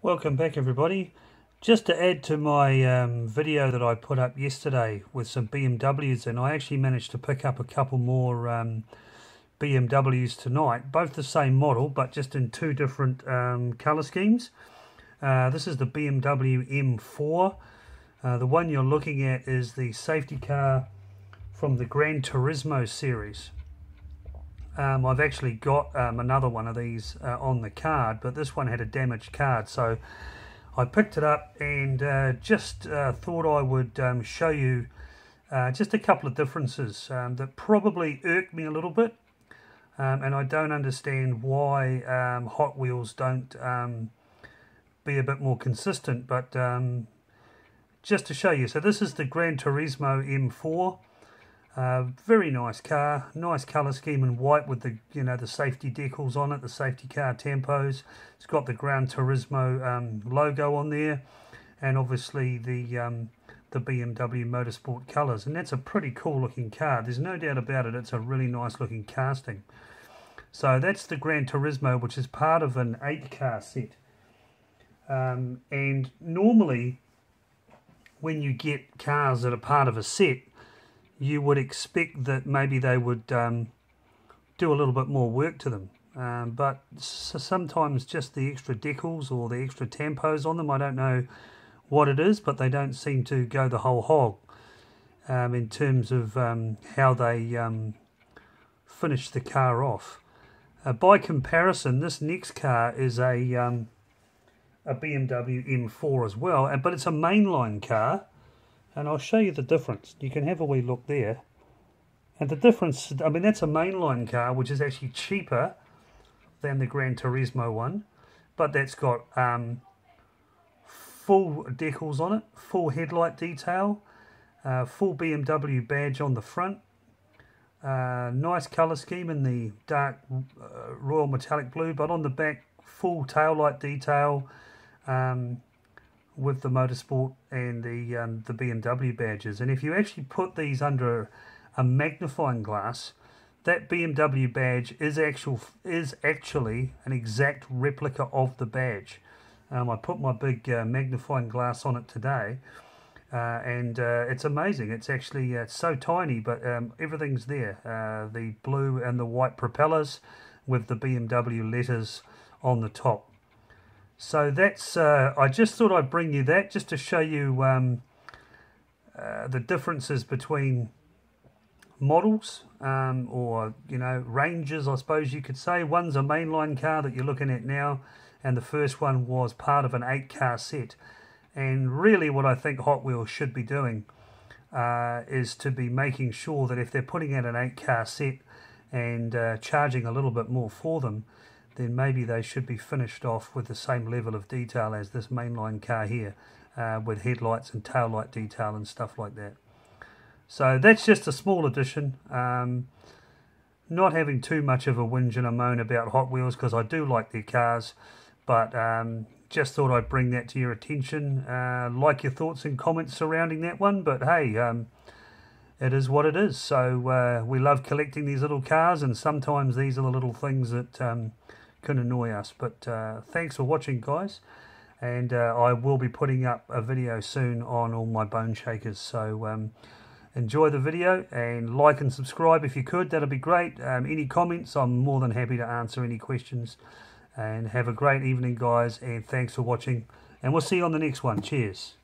Welcome back everybody. Just to add to my um, video that I put up yesterday with some BMWs and I actually managed to pick up a couple more um, BMWs tonight. Both the same model but just in two different um, colour schemes. Uh, this is the BMW M4. Uh, the one you're looking at is the safety car from the Gran Turismo series. Um, I've actually got um, another one of these uh, on the card, but this one had a damaged card, so I picked it up and uh, just uh, thought I would um, show you uh, just a couple of differences um, that probably irked me a little bit, um, and I don't understand why um, Hot Wheels don't be a bit more consistent, but just to show you. So this is the Gran Turismo M4. Uh, very nice car, nice colour scheme in white with the you know the safety decals on it, the safety car tampos. It's got the Gran Turismo um, logo on there, and obviously the um, the BMW Motorsport colours, and that's a pretty cool looking car. There's no doubt about it. It's a really nice looking casting. So that's the Gran Turismo, which is part of an eight car set. Um, and normally, when you get cars that are part of a set, you would expect that maybe they would um, do a little bit more work to them. Um, but sometimes just the extra decals or the extra tampos on them, I don't know what it is, but they don't seem to go the whole hog um, in terms of um, how they um, finish the car off. Uh, by comparison, this next car is a um, a BMW M4 as well, but it's a mainline car and I'll show you the difference. You can have a wee look there. And the difference, I mean, that's a mainline car, which is actually cheaper than the Gran Turismo one. But that's got um, full decals on it, full headlight detail, uh, full BMW badge on the front. Uh, nice colour scheme in the dark uh, royal metallic blue, but on the back, full tail light detail. Um, with the motorsport and the um, the BMW badges. And if you actually put these under a magnifying glass, that BMW badge is actual is actually an exact replica of the badge. Um, I put my big uh, magnifying glass on it today, uh, and uh, it's amazing. It's actually uh, so tiny, but um, everything's there. Uh, the blue and the white propellers with the BMW letters on the top. So that's, uh, I just thought I'd bring you that just to show you um, uh, the differences between models um, or, you know, ranges, I suppose you could say. One's a mainline car that you're looking at now, and the first one was part of an eight car set. And really, what I think Hot Wheels should be doing uh, is to be making sure that if they're putting out an eight car set and uh, charging a little bit more for them, then maybe they should be finished off with the same level of detail as this mainline car here uh, with headlights and tail light detail and stuff like that. So that's just a small addition. Um, not having too much of a whinge and a moan about Hot Wheels because I do like their cars, but um, just thought I'd bring that to your attention. Uh, like your thoughts and comments surrounding that one, but hey, um, it is what it is. So uh, we love collecting these little cars, and sometimes these are the little things that um, can annoy us. But uh, thanks for watching, guys. And uh, I will be putting up a video soon on all my bone shakers. So um, enjoy the video and like and subscribe if you could. That'll be great. Um, any comments, I'm more than happy to answer any questions. And have a great evening, guys. And thanks for watching. And we'll see you on the next one. Cheers.